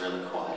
Really quiet.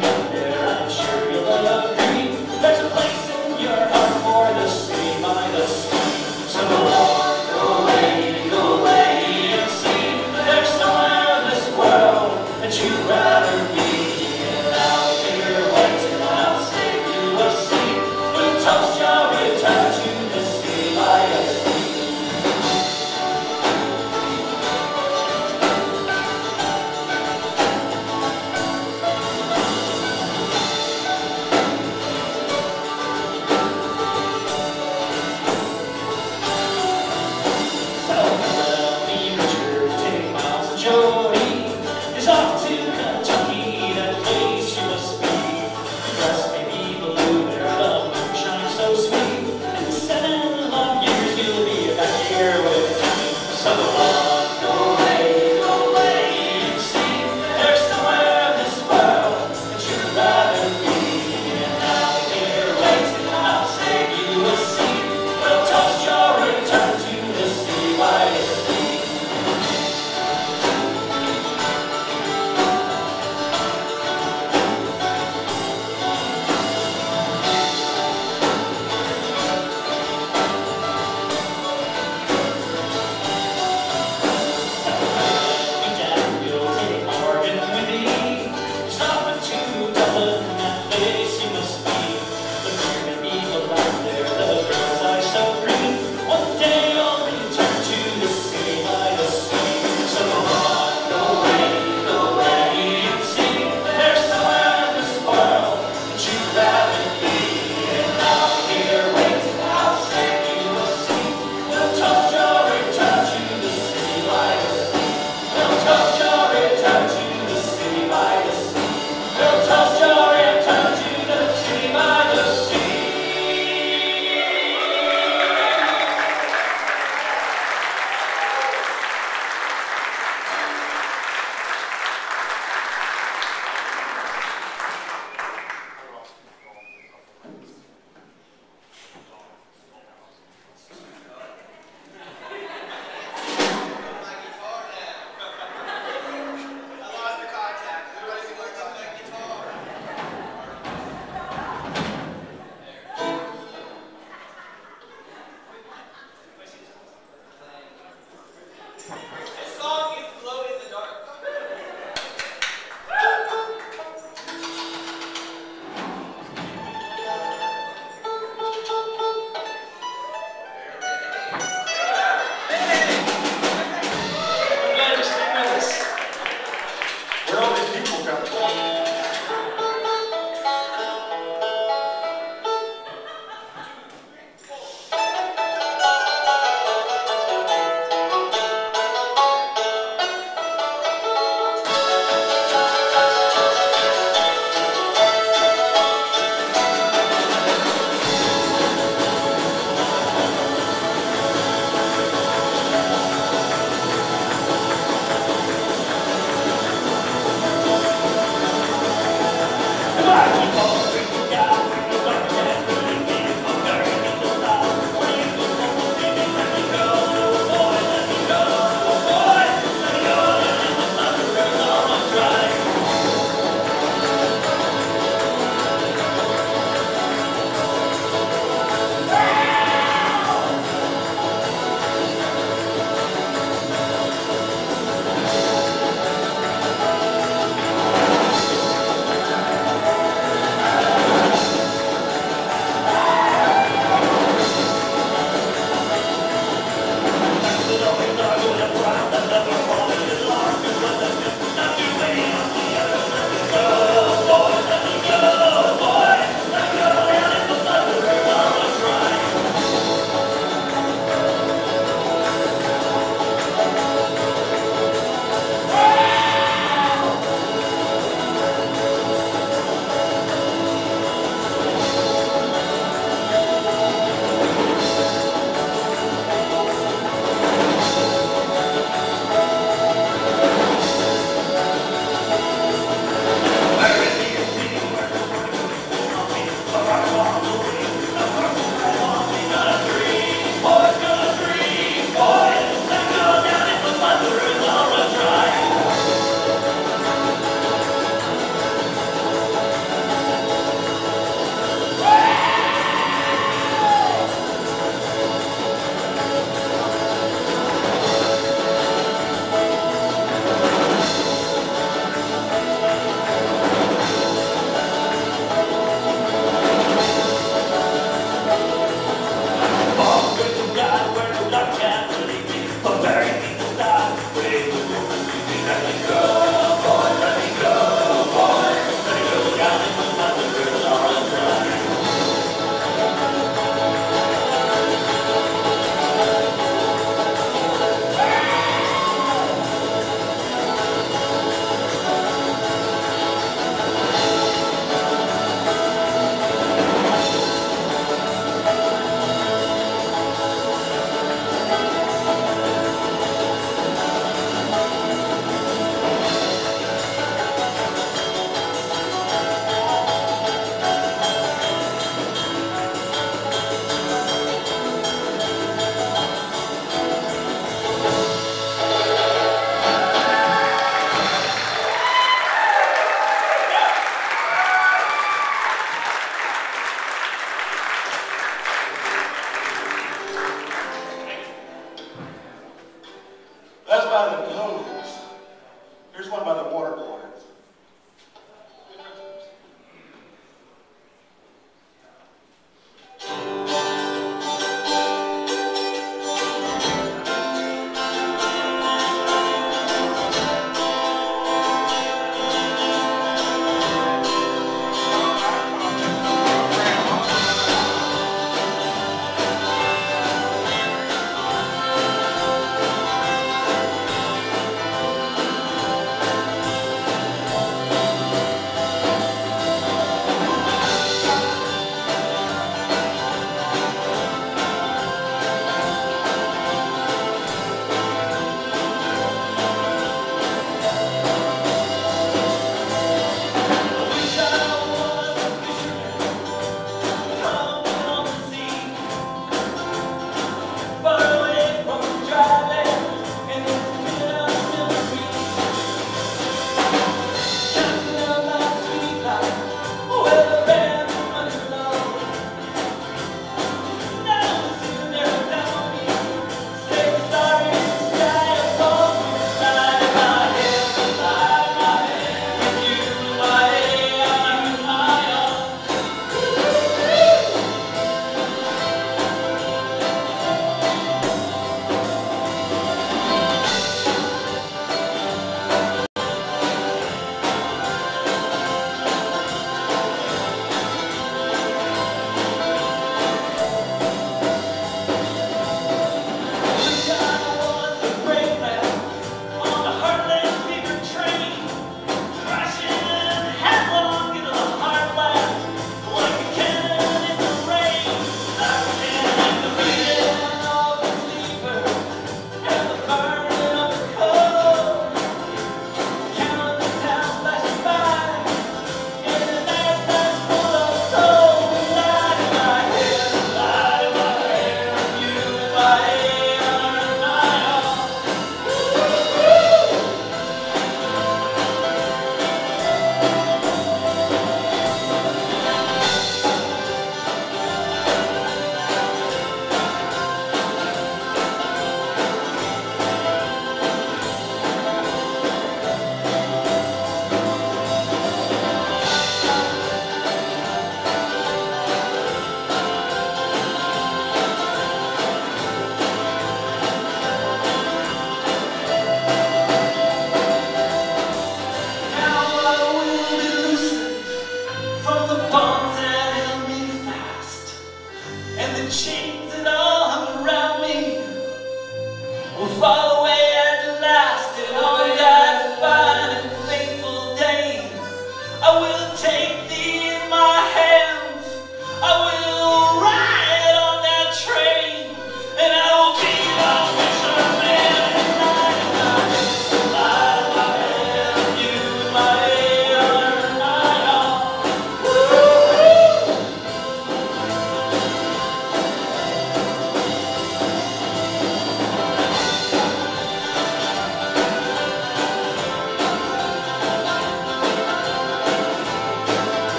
Thank you.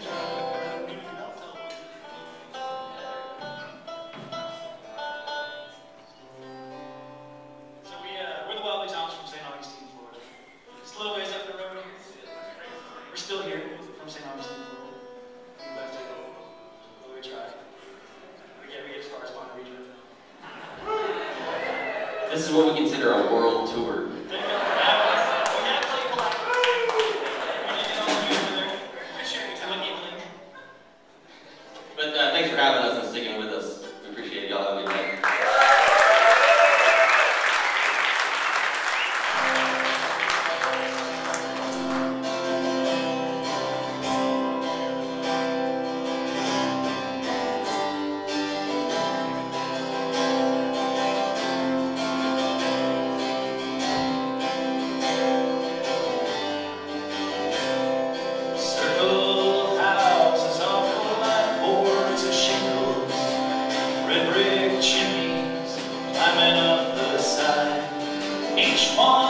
Amen. Each one.